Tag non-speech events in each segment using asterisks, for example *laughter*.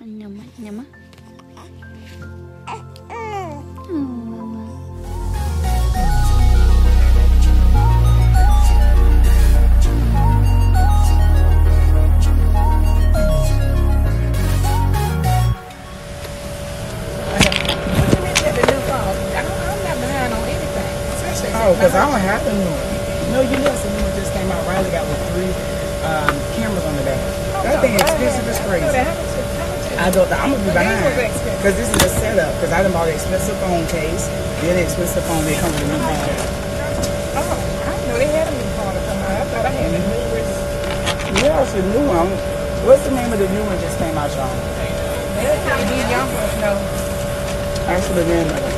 Nyama, nyama. Oh. Oh, because I don't have new. No, you know, new just came out. Riley got with three um, cameras on the back. That thing expensive as crazy. I don't. I'm gonna be behind because this is a setup. Because I done bought an expensive phone case, then an expensive phone. They come with a new phone. Oh, I didn't know they had a new phone. to come out. I thought I had a new one. Yeah, it's a new one. What's the name of the new one just came out, y'all? These young ones know. Actually, the name of it.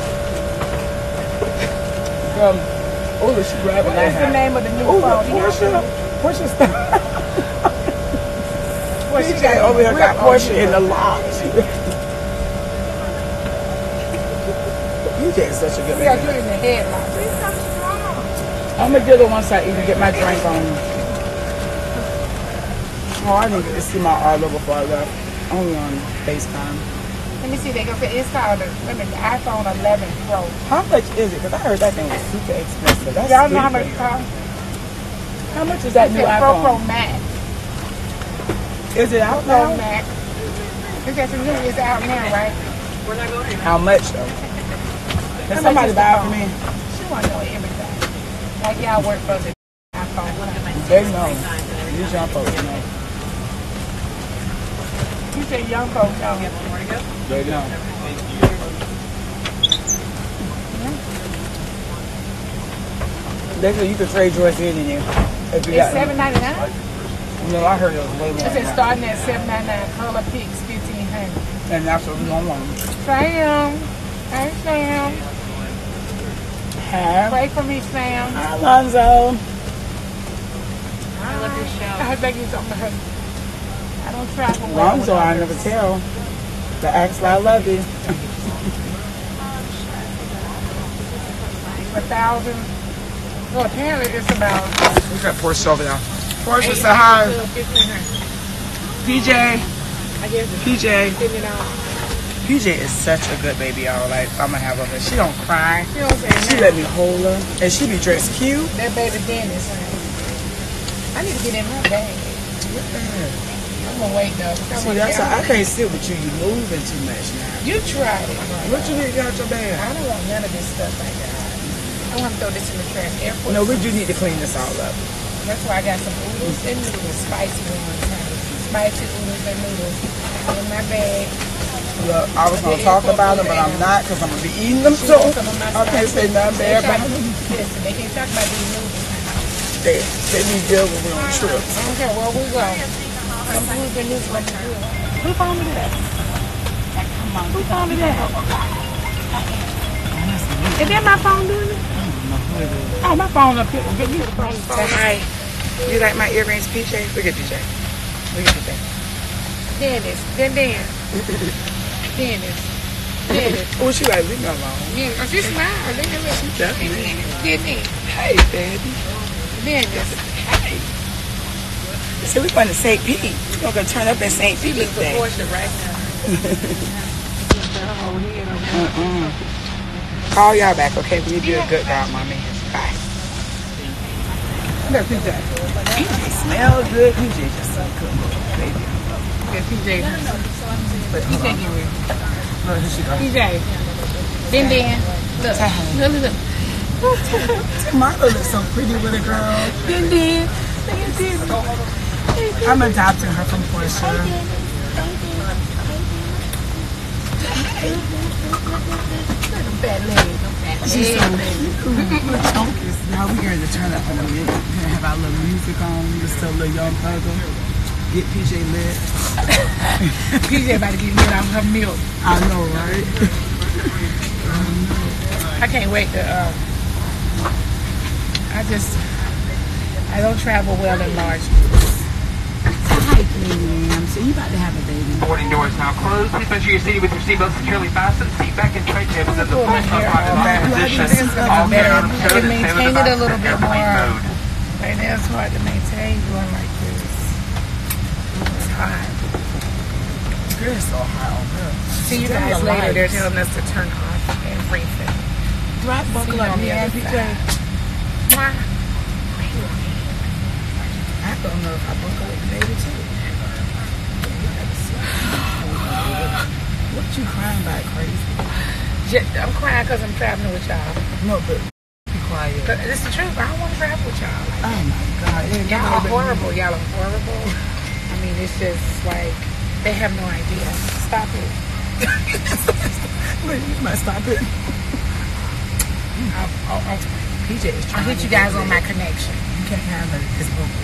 From oh, she grabbing What's the name of the new Oh, phone? You Porsha. Know? Porsha She she got over here got Real- Porsche in the lot. You just such a good We got man. you in the headlock. I'm gonna get it once I even get my drink on. Oh, I didn't get to see my R logo before I left. Only on FaceTime. Let me see. They go. It's called the, wait a the iPhone 11 Pro. How much is it? Because I heard that thing was super expensive. That's Y'all know how much it stupid. costs? How much is that It's new a Pro Pro? Max. Is it out Pro now? Max. It's got the new. It's out now, right? How much though? Can How somebody much is the buy it for me? She want to know everything. Like y'all work for the iPhone. They know. These young folks know. You say young folks know. They know. Mm-hmm. They said you could trade yours in in there. If you It's got seven ninety nine. No, I heard it was way more. It than said that. starting at seven ninety nine. Color Pix fifteen hundred. And that's what we don't want. Sam, hey Sam, Have pray for me, Sam. Alonzo. I love your show. I heard you something to her. I don't travel well. Alonzo, I never tell. The ask I love you. A thousand. Well, apparently it's about We got Porsha over there. Porsha say hi. fifteen hundred. PJ. I guess it's PJ. PJ is such a good baby, y'all. Like, I'm gonna have her. She don't cry. You know what She let me hold her. And she be dressed cute. That baby Dennis. I need to get in my bag. Mm-hmm. I'm gonna wait though. See, that's why I can't sit with you. You moving too much now. You tried it. bro. What you need to get out your bag? I don't want none of this stuff like that. I want to throw this in the trash. Airport. No, we do need to clean this all up. That's why I got some oodles and noodles, spicy ones, spicy oodles and noodles in my bag. Look, I was gonna talk about them, but I'm not because I'm gonna be eating them too. I can't say nothing bad try, about them. listen, they can't talk about these noodles. They, they be good when we're on trips. I don't care where we go. Some oodles and noodles like good. Who told me that? Who told me that? Is that my phone doing it? Oh, my phone up here. Get me the phone. Say hi. You like my earrings, PJ? Look at PJ. Look at PJ. Dennis, then Dan. Dennis. Dennis. Oh, she like, leave me alone. Yeah, oh, she smiled. Look at her. Definitely. Dennis. Hey, baby. Dennis. Hey. So we're going to St. Pete. We're going to turn up in St. Pete today. Porsha right now. Mm-mm. *laughs* Uh-uh. Call y'all back, okay? We need to a good godmommy. Bye. Look, PJ. PJ smell good. PJ just so good, baby. Yeah, PJ. But, PJ hold on. get here she go. PJ. Then then. Look. Look, look, look. Tamara looks so pretty with a girl. Then then. Look at this. I'm adopting her from Porsha. Fat She's so. Chunkies. Now we're going to turn up in a minute. We're going to have our little music on. Just a little young thugger. Get PJ lit. PJ about to get me off her milk. I know, right? I can't wait to, um, I just, I don't travel well in large groups. Hi, Ma'am. So you about to have a baby. Boarding doors now closed. Please make sure you're seated with your seatbelt securely fastened. Seat back and tray tables in the Pull full my front hair pocket back. lock position. This is gonna All be better. items code Can and maintain it a little bit more. mode. Right now it's hard to maintain going like this. It's hot. girl is so hot oh, on her. See you guys the later. They're telling us to turn off everything. Do I buckle up on the yeah, other I don't know if I buckle up maybe too. *sighs* What you crying about, crazy? I'm crying because I'm traveling with y'all. No, but be quiet. But it's the truth. I don't want to travel with y'all. Like, Oh my God. Y'all are horrible. Y'all are horrible. *laughs* I mean, it's just like they have no idea. Stop it. *laughs* Wait, you might stop it. I'll, I'll, I'll, PJ is trying I'll hit you guys on my connection. You can't handle it. It's broken.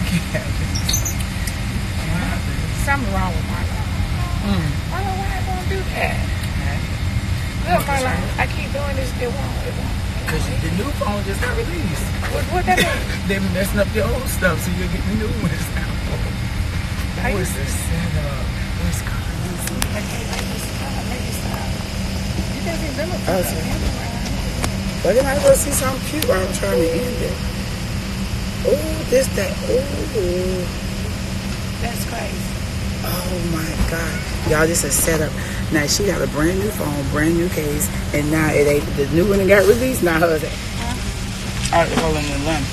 You can't handle it. Something wrong with my life. Mm. Marlo, why I gonna do that? Look, Marlo, I keep doing this. It won't. It won't. Because the new phone just got released. What, what that mean? *laughs* They're messing up your old stuff, so you'll get the new ones now. How you What's the setup? What's crazy? Well, then I go see something cute while I'm trying to end it. Oh, this, that. Oh, That's crazy. oh my God. Y'all, this is setup. Now, she got a brand new phone, brand new case, and now it ain't, the new one that got released, now hers. All right, hold on the limb.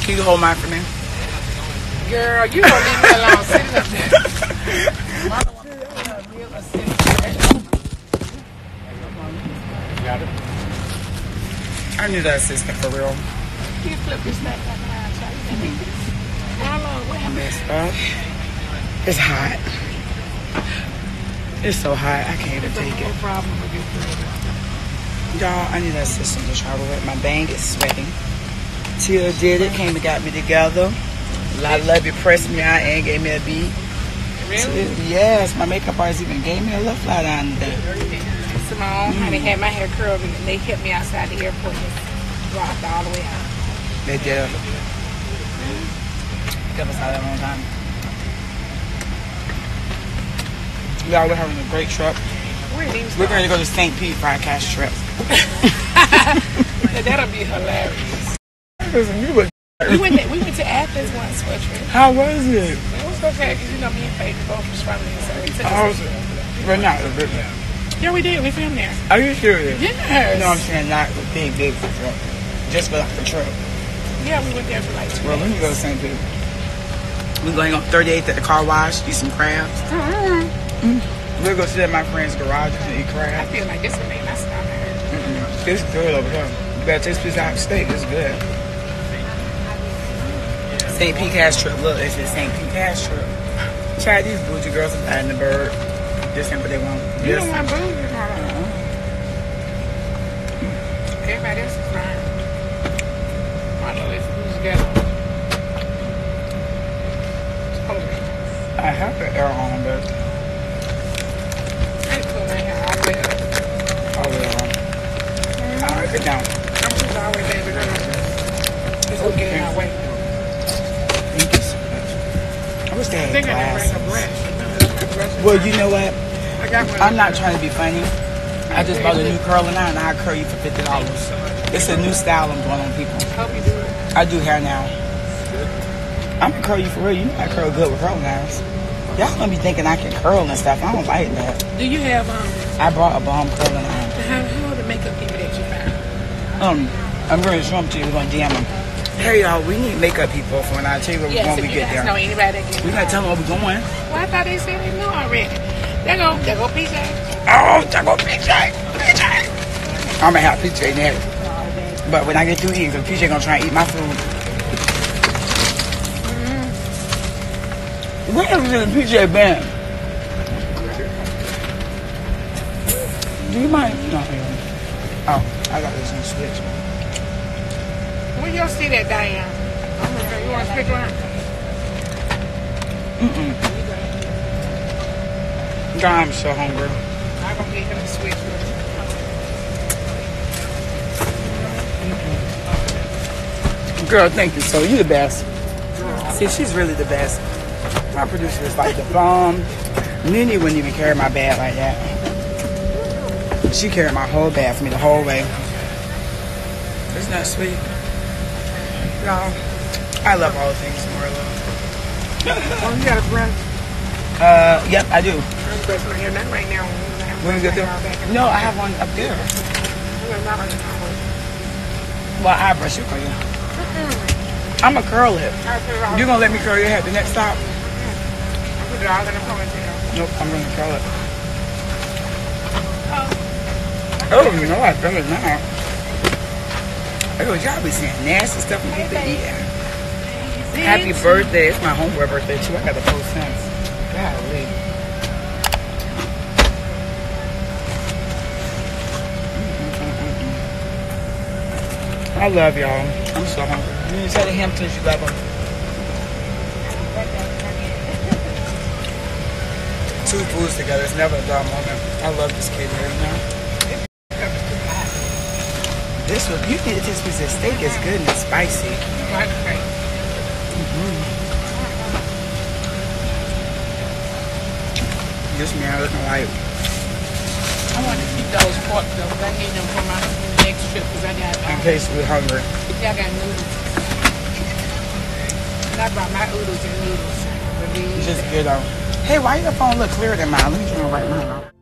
Can you hold mine for me? Girl, you gonna leave me alone sitting up there. Marlo want me to put her real assistant. Got it. I need that assistant for real. You flip this back around, Charlie. Marlo, what happened? Messed up. It's hot. It's so hot. I can't even take it. problem you. girl. Y'all, I need that assistant to travel with. My bang is sweating. Tia did it, came and got me together. I love you, pressed me out and gave me a beat. Really? Yes, my makeup artist even gave me a little flat on today. Simone, I done had my hair curled and they kept me outside the airport and dropped all the way out. They did. Kept us out a long time. Y'all, we're having a great trip. We didn't even We're going to go to St. Pete for our cash trip. *laughs* That'll be hilarious. Listen, you were- We went, to, we went to Athens once for a trip. How was it? It was okay because you know me and Faith both was from there, so we took How us. was it? But not the big Yeah, we did. We filmed there. Are you serious? Yes. No, I'm saying not the big, big trip. Just for like a trip. Yeah, we went there for like two Well, let me go to St. Pete. We're going on 38th at the car wash, eat some crabs. Mm-hmm. Mm-hmm. We'll go sit at my friend's garage and eat crab. I feel like this would make my stomach hurt. It's good over there. You better taste this out of steak. It's good. St. Pete Cash Trip. Look, it's says St. Pete Cash Trip. Try these bougie girls are in the bird. This ain't what they want. You Yes. don't want booze, Marlo. Uh-huh. Everybody else is fine. Marlo, let's booze together. I have the air on, but down. I'm just always baby girl. Just gonna get in my way. Thank you so much. I wish they had think I glass. didn't bring a brush. Brush is Well, you know what? I got one. I'm not trying to be funny. I just bought a new curling iron I curl you for fifty dollars. It's a new style I'm doing on people. You do it. I do hair now. I'm gonna curl you for real. You know I curl good with curling irons. Y'all gonna be thinking I can curl and stuff. I don't like that. Do you have um? I brought a bomb curling iron. How how are the makeup people that you found? Um, I'm gonna show them to you. We're gonna DM them. Hey y'all, we need makeup people for when I tell you where we're Yes, going. if We get guys know there. anybody that. We gotta tell them where we're going. Well, I thought they said they knew already. There go, there go PJ. Oh, there go PJ. PJ. I'm gonna have PJ next. But when I get through eating, because PJ gonna try and eat my food. Where has PJ been? Do you mind? No, hang on. Oh, I got this on switch. Where y'all see that, Diane? I'm gonna you want to stick around? Mm-mm. God, I'm so hungry. I'm gonna get him to switch with Girl, thank you. So you the best. See, she's really the best. My producer is like the bomb. Nene wouldn't even carry my bag like that. She carried my whole bag for me the whole way. Isn't that sweet? Y'all, I love all things Marlo. *laughs* Oh, you got a brush? Uh, yep, I do. I'm brushing my hair, not right now. When we get there? No, I have one up there. Not right now. Well, I brush it for you. I'm gonna curl it. I put it all, You gonna let me curl your hair the next stop? I put it all in a ponytail. Nope, I'm gonna curl it. Oh no, I feel it now. Oh, y'all be saying nasty stuff and people eat. Happy birthday. It's my homeboy birthday too. I got the post since. Golly. Mm-hmm, mm-hmm, mm-hmm. I love y'all. I'm so hungry. You need to tell the Hamptons you love them. Two foods together. It's never a dull moment. I love this kid here now. This one, you to taste piece of steak. It's good and spicy. Right, okay. This man looking like I want to keep those pork though, 'cause I need them for my next trip, because I got, in um, case we're hungry. y'all got noodles. And I brought my oodles and noodles. Just good on. Hey, why your phone look clearer than mine? Let me turn it right now.